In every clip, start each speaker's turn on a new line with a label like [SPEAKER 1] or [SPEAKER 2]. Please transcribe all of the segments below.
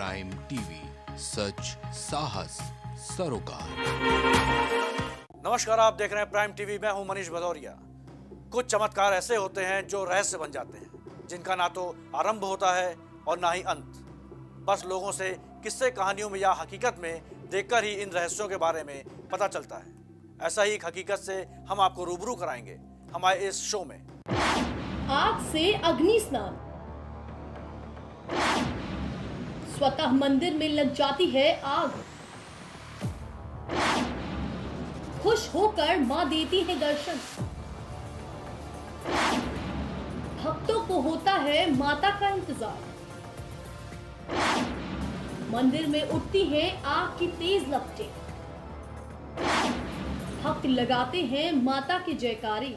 [SPEAKER 1] Prime TV सच साहस सरोकार
[SPEAKER 2] नमस्कार आप देख रहे हैं प्राइम टीवी मैं हूँ मनीष भदौरिया। कुछ चमत्कार ऐसे होते हैं जो रहस्य बन जाते हैं जिनका ना तो आरंभ होता है और ना ही अंत। बस लोगों से किस्से कहानियों में या हकीकत में देखकर ही इन रहस्यों के बारे में पता चलता है। ऐसा ही एक हकीकत से हम आपको रूबरू कराएँगे हमारे इस शो में।
[SPEAKER 3] आग से अग्नि स्नान स्वतः मंदिर में लग जाती है आग। खुश होकर माँ देती है दर्शन। भक्तों को होता है माता का इंतज़ार। मंदिर में उठती है आग की तेज लपटे। भक्त लगाते हैं माता के जयकारे।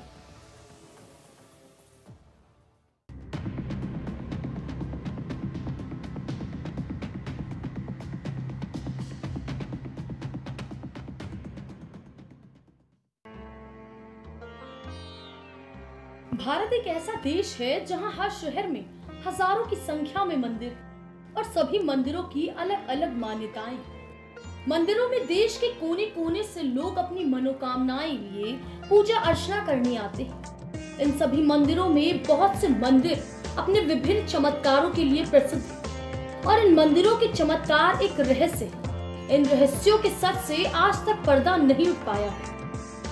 [SPEAKER 3] भारत एक ऐसा देश है जहाँ हर शहर में हज़ारों की संख्या में मंदिर और सभी मंदिरों की अलग अलग मान्यताएँ मंदिरों में देश के कोने कोने से लोग अपनी मनोकामनाएँ लिए पूजा अर्चना करने आते हैं। इन सभी मंदिरों में बहुत से मंदिर अपने विभिन्न चमत्कारों के लिए प्रसिद्ध हैं और इन मंदिरों के चमत्कार एक रहस्य है। इन रहस्यों के सच से आज तक पर्दा नहीं उठ पाया है।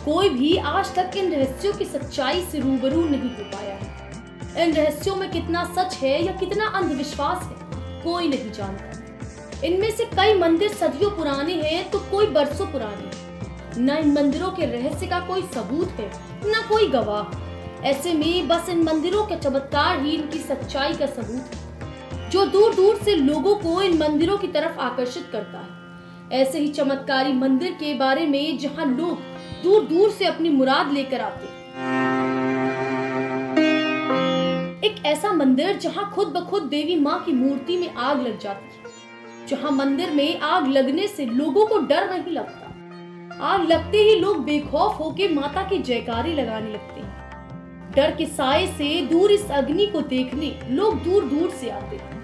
[SPEAKER 3] कोई भी आज तक इन रहस्यों की सच्चाई से रूबरू नहीं हो पाया है। इन रहस्यों में कितना सच है या कितना अंधविश्वास है, कोई नहीं जानता। इनमें से कई मंदिर सदियों पुराने हैं तो कोई बरसों पुराने न इन मंदिरों के रहस्य का कोई सबूत है, न कोई गवाह। ऐसे में बस इन मंदिरों के चमत्कार ही इनकी सच्चाई का सबूत है, जो दूर दूर से लोगों को इन मंदिरों की तरफ़ आकर्षित करता है। ऐसे ही चमत्कारी मंदिर के बारे में जहाँ लोग दूर दूर से अपनी मुराद लेकर आते। एक ऐसा मंदिर जहाँ खुद ब खुद देवी माँ की मूर्ति में आग लग जाती है, जहाँ मंदिर में आग लगने से लोगों को डर नहीं लगता। आग लगते ही लोग बेखौफ होकर माता की जयकारी लगाने लगते हैं। डर के साए से दूर इस अग्नि को देखने लोग दूर दूर से आते हैं।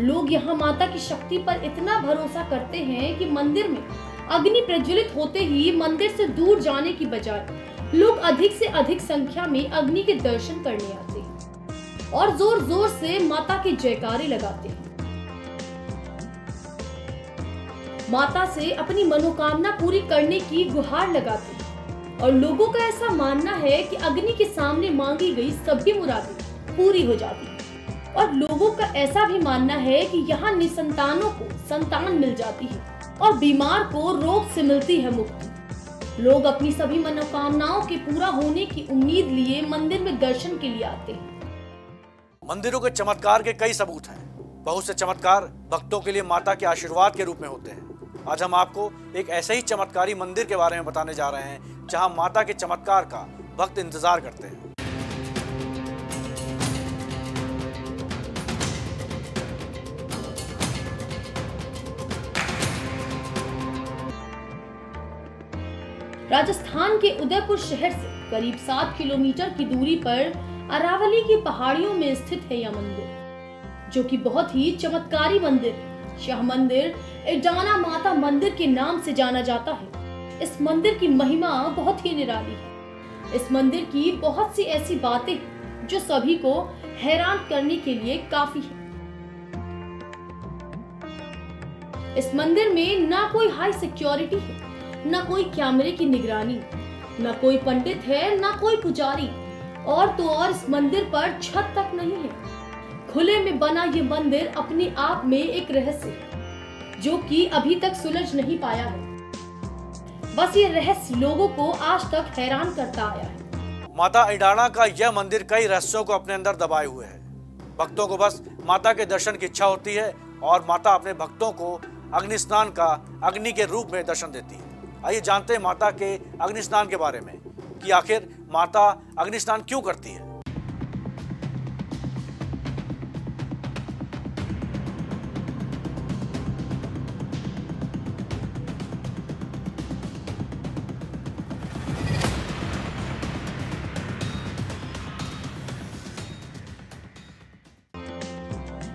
[SPEAKER 3] लोग यहाँ माता की शक्ति पर इतना भरोसा करते हैं कि मंदिर में अग्नि प्रज्वलित होते ही मंदिर से दूर जाने की बजाय लोग अधिक से अधिक संख्या में अग्नि के दर्शन करने आते हैं और ज़ोर ज़ोर से माता के जयकारे लगाते। हैं माता से अपनी मनोकामना पूरी करने की गुहार लगाते हैं और लोगों का ऐसा मानना है कि अग्नि के सामने मांगी गई सभी मुरादें पूरी हो जाती हैं और लोगों का ऐसा भी मानना है कि यहाँ निसंतानों को संतान मिल जाती है। और बीमार को रोग से मिलती है मुक्ति। लोग अपनी सभी मनोकामनाओं के पूरा होने की उम्मीद लिए मंदिर में दर्शन के लिए आते हैं।
[SPEAKER 2] मंदिरों के चमत्कार के कई सबूत हैं। बहुत से चमत्कार भक्तों के लिए माता के आशीर्वाद के रूप में होते हैं। आज हम आपको एक ऐसे ही चमत्कारी मंदिर के बारे में बताने जा रहे हैं, जहाँ माता के चमत्कार का भक्त इंतज़ार करते हैं।
[SPEAKER 3] राजस्थान के उदयपुर शहर से करीब सात किलोमीटर की दूरी पर अरावली की पहाड़ियों में स्थित है यह मंदिर, जो कि बहुत ही चमत्कारी मंदिर है। यह मंदिर इडाना माता मंदिर के नाम से जाना जाता है। इस मंदिर की महिमा बहुत ही निराली है। इस मंदिर की बहुत सी ऐसी बातें हैं, जो सभी को हैरान करने के लिए काफ़ी है। इस मंदिर में ना कोई हाई सिक्योरिटी है न कोई कैमरे की निगरानी, न कोई पंडित है, न कोई पुजारी। और तो और इस मंदिर पर छत तक नहीं है। खुले में बना ये मंदिर अपने आप में एक रहस्य है, जो कि अभी तक सुलझ नहीं पाया है। बस ये रहस्य लोगों को आज तक हैरान करता आया है।
[SPEAKER 2] माता इडाना का यह मंदिर कई रहस्यों को अपने अंदर दबाए हुए है। भक्तों को बस माता के दर्शन की इच्छा होती है और माता अपने भक्तों को अग्नि स्नान का, अग्नि के रूप में दर्शन देती है। आइए जानते हैं माता के अग्नि स्नान के बारे में कि आखिर माता अग्नि स्नान क्यों करती है।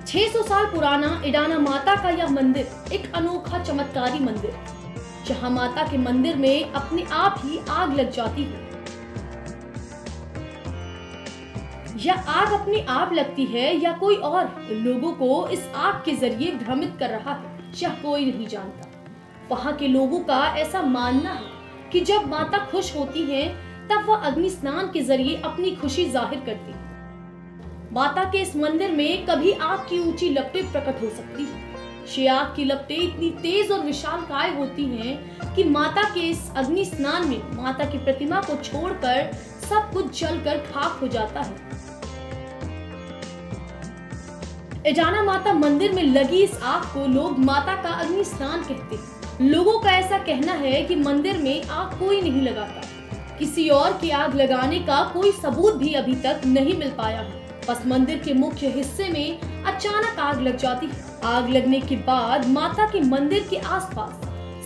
[SPEAKER 3] छह 600 साल पुराना इडाना माता का यह मंदिर एक अनोखा चमत्कारी मंदिर। जहाँ माता के मंदिर में अपने आप ही आग लग जाती है। यह आग अपने आप लगती है या कोई और लोगों को इस आग के ज़रिए भ्रमित कर रहा है, यह कोई नहीं जानता। वहाँ के लोगों का ऐसा मानना है कि जब माता खुश होती है, तब वह अग्नि स्नान के ज़रिए अपनी खुशी ज़ाहिर करती है। माता के इस मंदिर में कभी आग की ऊँची लपटें प्रकट हो सकती है। ये आग की लपटें इतनी तेज और विशाल काय होती हैं कि माता के इस अग्नि स्नान में माता की प्रतिमा को छोड़कर सब कुछ जलकर खाक हो जाता है। एजाना माता मंदिर में लगी इस आग को लोग माता का अग्नि स्नान कहते हैं। लोगों का ऐसा कहना है कि मंदिर में आग कोई नहीं लगाता। किसी और की आग लगाने का कोई सबूत भी अभी तक नहीं मिल पाया है। बस मंदिर के मुख्य हिस्से में अचानक आग लग जाती है। आग लगने के बाद माता के मंदिर के आसपास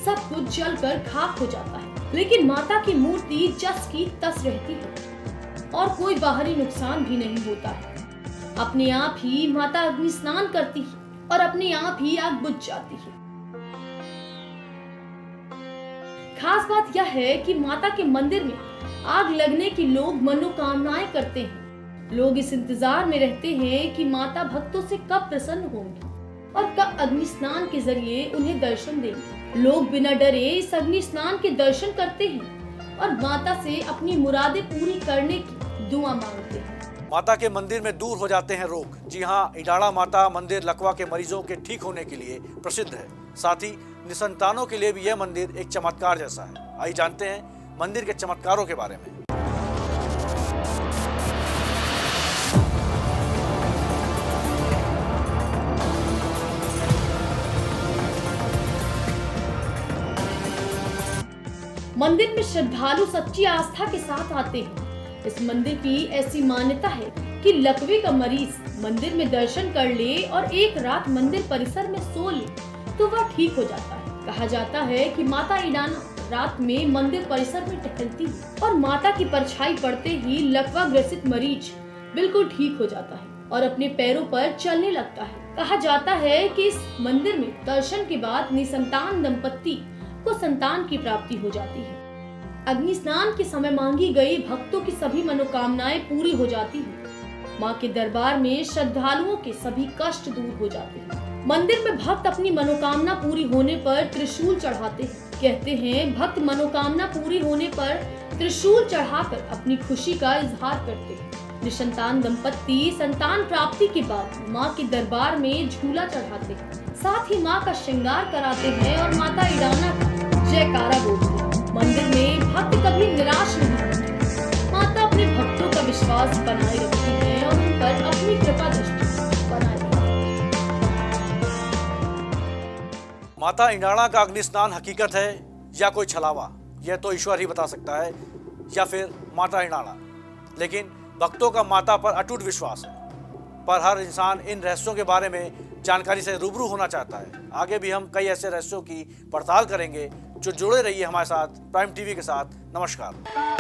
[SPEAKER 3] सब कुछ जलकर खाक हो जाता है। लेकिन माता की मूर्ति जस की तस रहती है और कोई बाहरी नुकसान भी नहीं होता है। अपने आप ही माता अग्नि स्नान करती है और अपने आप ही आग बुझ जाती है। खास बात यह है कि माता के मंदिर में आग लगने की लोग मनोकामनाएँ करते हैं। लोग इस इंतज़ार में रहते हैं कि माता भक्तों से कब प्रसन्न होंगी। और कब अग्नि स्नान के ज़रिए उन्हें दर्शन देंगे लोग बिना डरे इस अग्नि स्नान के दर्शन करते हैं और माता से अपनी मुरादें पूरी करने की दुआ मांगते हैं।
[SPEAKER 2] माता के मंदिर में दूर हो जाते हैं रोग। जी हाँ इडाड़ा माता मंदिर लकवा के मरीजों के ठीक होने के लिए प्रसिद्ध है। साथ ही निसंतानों के लिए भी यह मंदिर एक चमत्कार जैसा है। आइए जानते हैं मंदिर के चमत्कारों के बारे में।
[SPEAKER 3] मंदिर में श्रद्धालु सच्ची आस्था के साथ आते हैं। इस मंदिर की ऐसी मान्यता है कि लकवे का मरीज़ मंदिर में दर्शन कर ले और एक रात मंदिर परिसर में सो ले तो वह ठीक हो जाता है। कहा जाता है कि माता ईडाना रात में मंदिर परिसर में टहलती है और माता की परछाई पड़ते ही लकवा ग्रसित मरीज़ बिल्कुल ठीक हो जाता है और अपने पैरों पर चलने लगता है। कहा जाता है कि इस मंदिर में दर्शन के बाद निसंतान दंपत्ति को संतान की प्राप्ति हो जाती है। अग्नि स्नान के समय मांगी गई भक्तों की सभी मनोकामनाएँ पूरी हो जाती है। माँ के दरबार में श्रद्धालुओं के सभी कष्ट दूर हो जाते हैं। मंदिर में भक्त अपनी मनोकामना पूरी होने पर त्रिशूल चढ़ाते हैं। कहते हैं, भक्त मनोकामना पूरी होने पर त्रिशूल चढ़ाकर अपनी खुशी का इजहार करते हैं। निसंतान दंपत्ति संतान प्राप्ति के बाद माँ के दरबार में झूला चढ़ाते हैं। साथ ही माँ का श्रृंगार कराते हैं और माता ईराना का जयकारा बोलते मंदिर में भक्त कभी निराश नहीं होते माता अपने भक्तों का विश्वास बनाए रखती है और उन पर अपनी कृपा दृष्टि
[SPEAKER 2] माता इंडाणा का अग्नि स्नान हकीकत है या कोई छलावा? यह तो ईश्वर ही बता सकता है या फिर माता इंडाणा लेकिन भक्तों का माता पर अटूट विश्वास है। पर हर इंसान इन रहस्यों के बारे में जानकारी से रूबरू होना चाहता है। आगे भी हम कई ऐसे रहस्यों की पड़ताल करेंगे जो जुड़े रहिए हमारे साथ, प्राइम टीवी के साथ। नमस्कार।